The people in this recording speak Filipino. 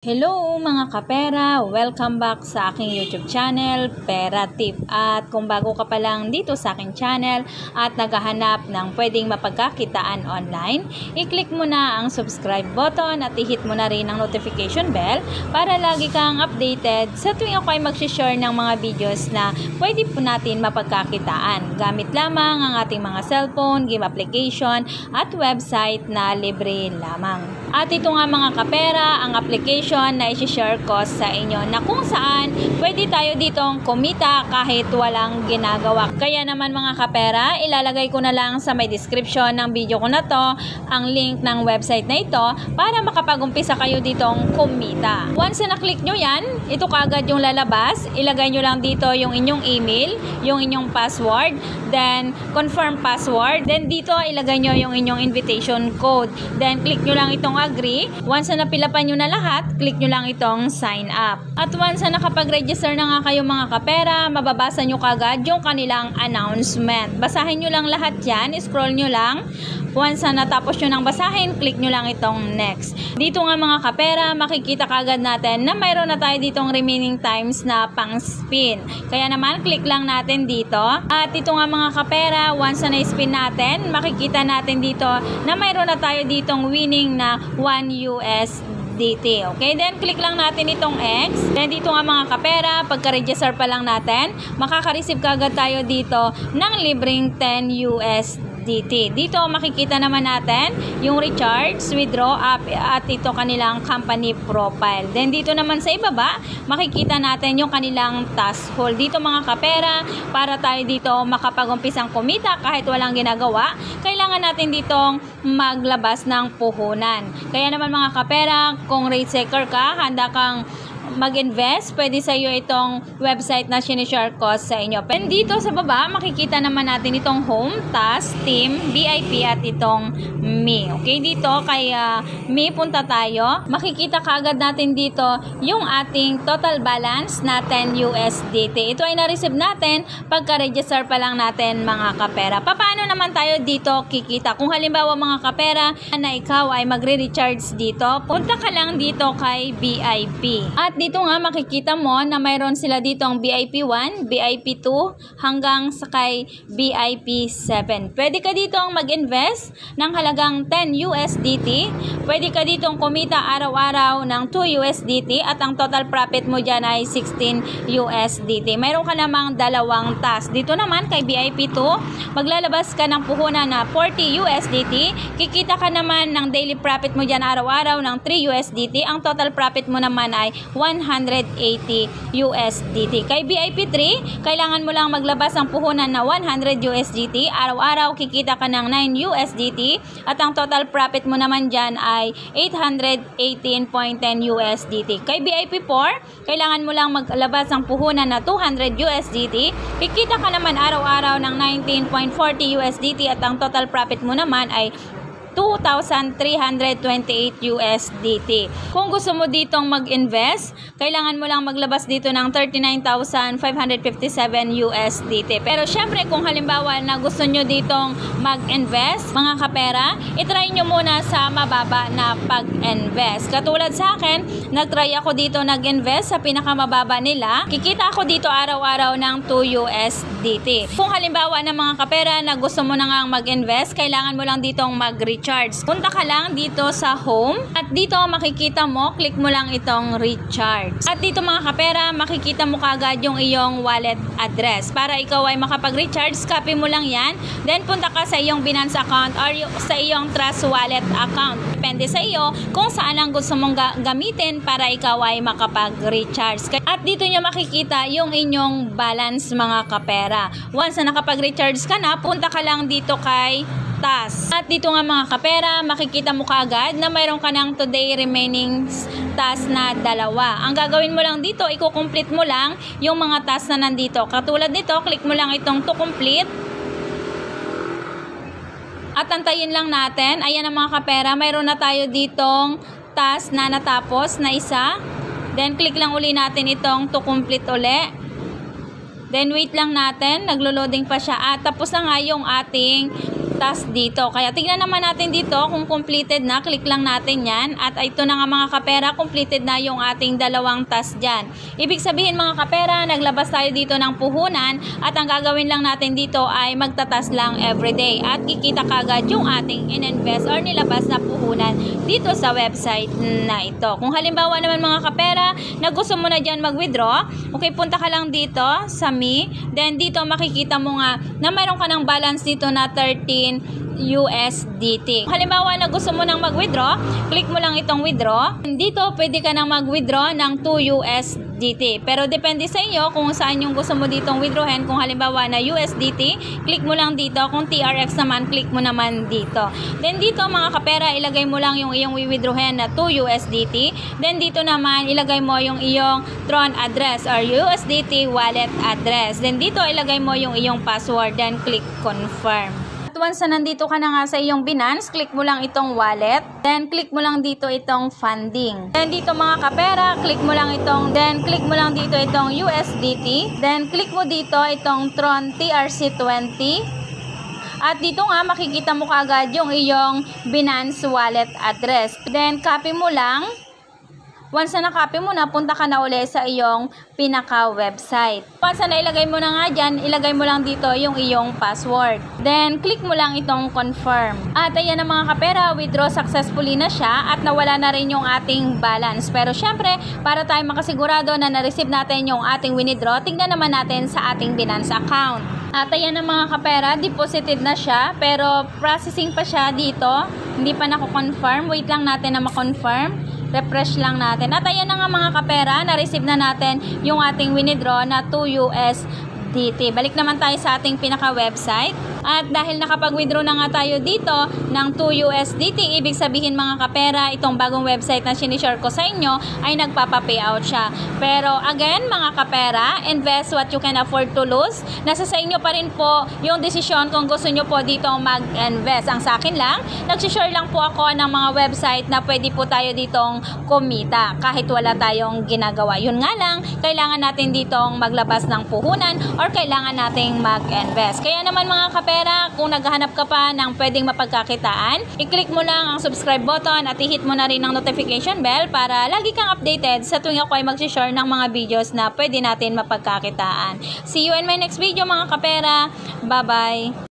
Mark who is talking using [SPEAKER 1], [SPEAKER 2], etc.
[SPEAKER 1] Hello mga kapera! Welcome back sa aking YouTube channel, Pera Tip. At kung bago ka pa lang dito sa aking channel at naghahanap ng pwedeng mapagkakitaan online, i-click mo na ang subscribe button at i-hit mo na rin ang notification bell para lagi kang updated sa tuwing ako ay mag-share ng mga videos na pwede po natin mapagkakitaan. Gamit lamang ang ating mga cellphone, game application at website na libre lamang. At ito nga mga kapera, ang application information na isi-share ko sa inyo na kung saan pwede tayo ditong kumita kahit walang ginagawa. Kaya naman mga kapera, ilalagay ko na lang sa may description ng video ko na to ang link ng website na ito para makapag-umpisa kayo ditong kumita. Once na click nyo yan, ito kagad yung lalabas. Ilagay nyo lang dito yung inyong email, yung inyong password, then confirm password. Then dito ilagay nyo yung inyong invitation code. Then click nyo lang itong agree. Once na napilapan nyo na lahat, click nyo lang itong sign up. At once na nakapag-register na nga kayo mga kapera, mababasa nyo kagad yung kanilang announcement. Basahin nyo lang lahat yan, scroll nyo lang. Once na natapos nyo nang basahin, click nyo lang itong next. Dito nga mga kapera, makikita kagad natin na mayroon na tayo ditong remaining times na pang spin. Kaya naman, click lang natin dito. At ito nga mga kapera, once na na-spin natin, makikita natin dito na mayroon na tayo ditong winning na 1 USD DT. Okay, then click lang natin itong X. Then dito nga mga kapera, pagka-register pa lang natin, makaka-receive kagad tayo dito ng libreng 10 USD DT. Dito makikita naman natin yung recharge, withdraw up at ito kanilang company profile. Then dito naman sa ibaba, makikita natin yung kanilang task hold. Dito mga kapera, para tayo dito makapag-umpisang kumita kahit walang ginagawa, kailangan natin ditong maglabas ng puhunan. Kaya naman mga kapera, kung rate seeker ka, handa kang mag-invest, pwede sa iyo itong website na sinishare ko sa inyo. And dito sa baba, makikita naman natin itong home, task, team, VIP at itong me. Okay, dito kay uh, me punta tayo. Makikita kaagad natin dito yung ating total balance na 10 USDT. Ito ay na-receive natin pagka-register pa lang natin mga kapera. Paano naman tayo dito kikita? Kung halimbawa mga kapera na ikaw ay magre-recharge dito, punta ka lang dito kay VIP. At dito nga makikita mo na mayroon sila dito ang VIP 1, VIP 2 hanggang sa kay VIP 7. Pwede ka dito ang mag-invest ng halagang 10 USDT. Pwede ka dito ang kumita araw-araw ng 2 USDT at ang total profit mo dyan ay 16 USDT. Mayroon ka namang dalawang task. Dito naman kay VIP 2, maglalabas ka ng puhunan na 40 USDT. Kikita ka naman ng daily profit mo dyan araw-araw ng 3 USDT. Ang total profit mo naman ay 180 USDT. Kay VIP 3, kailangan mo lang maglabas ng puhunan na 100 USDT. Araw-araw kikita ka ng 9 USDT at ang total profit mo naman dyan ay 818.10 USDT. Kay VIP 4, kailangan mo lang maglabas ng puhunan na 200 USDT. Kikita ka naman araw-araw ng 19.40 USDT at ang total profit mo naman ay 2,328 USDT. Kung gusto mo ditong mag-invest, kailangan mo lang maglabas dito ng 39,557 USDT. Pero syempre, kung halimbawa na gusto nyo ditong mag-invest, mga kapera, itry nyo muna sa mababa na pag-invest. Katulad sa akin, nagtry ako dito nag-invest sa pinakamababa nila. Kikita ako dito araw-araw ng 2 USDT. Kung halimbawa na mga kapera na gusto mo na nga mag-invest, kailangan mo lang ditong mag-reach recharge. Punta ka lang dito sa home at dito makikita mo, click mo lang itong recharge. At dito mga kapera, makikita mo kagad yung iyong wallet address. Para ikaw ay makapag-recharge, copy mo lang yan. Then punta ka sa iyong Binance account or sa iyong Trust Wallet account. Depende sa iyo kung saan ang gusto mong ga gamitin para ikaw ay makapag-recharge. At dito nyo makikita yung inyong balance mga kapera. Once na nakapag-recharge ka na, punta ka lang dito kay task. At dito nga mga kapera, makikita mo kaagad na mayroon ka ng today remaining task na dalawa. Ang gagawin mo lang dito, i-complete mo lang yung mga task na nandito. Katulad nito, click mo lang itong to complete. At antayin lang natin, ayan ang mga kapera, mayroon na tayo ditong task na natapos na isa. Then click lang uli natin itong to complete uli. Then wait lang natin, naglo-loading pa siya. At tapos na nga yung ating task dito. Kaya tignan naman natin dito kung completed na. Click lang natin yan. At ito na nga mga kapera, completed na yung ating dalawang task dyan. Ibig sabihin mga kapera, naglabas tayo dito ng puhunan at ang gagawin lang natin dito ay magtatas lang everyday. At kikita kagad yung ating in-invest or nilabas na puhunan dito sa website na ito. Kung halimbawa naman mga kapera, na gusto mo na dyan mag-withdraw, okay, punta ka lang dito sa Me. Then dito makikita mo nga na mayroon ka ng balance dito na 13 USDT. Halimbawa na gusto mo nang mag-withdraw, click mo lang itong withdraw. Dito pwede ka nang mag-withdraw ng 2 USDT. Pero depende sa inyo kung saan yung gusto mo ditong withdrawin. Kung halimbawa na USDT, click mo lang dito. Kung TRX naman, click mo naman dito. Then dito mga kapera, ilagay mo lang yung iyong withdrawin na 2 USDT. Then dito naman, ilagay mo yung iyong Tron address or USDT wallet address. Then dito, ilagay mo yung iyong password. Then click confirm. Once na nandito ka na nga sa iyong Binance, click mo lang itong wallet. Then, click mo lang dito itong funding. Then, dito mga kapera, click mo lang itong, then, click mo lang dito itong USDT. Then, click mo dito itong Tron TRC20. At dito nga, makikita mo kagad yung iyong Binance wallet address. Then, copy mo lang. Once na nakopy mo na, punta ka na uli sa iyong pinaka-website. Once na ilagay mo na nga dyan, ilagay mo lang dito yung iyong password. Then, click mo lang itong confirm. At ayan na mga kapera, withdraw successfully na siya at nawala na rin yung ating balance. Pero syempre, para tayo makasigurado na na-receive natin yung ating withdraw, tingnan naman natin sa ating Binance account. At ayan na mga kapera, deposited na siya, pero processing pa siya dito. Hindi pa nako-confirm. Wait lang natin na ma-confirm refresh lang natin. At ayan na nga mga kapera, na-receive na natin yung ating winidraw na 2 USDT. Balik naman tayo sa ating pinaka-website. At dahil nakapag-withdraw na nga tayo dito ng 2 USDT, ibig sabihin mga kapera, itong bagong website na sinishare ko sa inyo ay nagpapa-payout siya. Pero again, mga kapera, invest what you can afford to lose. Nasa sa inyo pa rin po yung desisyon kung gusto nyo po dito mag-invest. Ang sa akin lang, nagsishare lang po ako ng mga website na pwede po tayo ditong kumita kahit wala tayong ginagawa. Yun nga lang, kailangan natin ditong maglabas ng puhunan or kailangan nating mag-invest. Kaya naman mga kapera, pera, kung naghahanap ka pa ng pwedeng mapagkakitaan, i-click mo lang ang subscribe button at i-hit mo na rin ang notification bell para lagi kang updated sa tuwing ako ay mag-share ng mga videos na pwede natin mapagkakitaan. See you in my next video mga kapera. Bye-bye!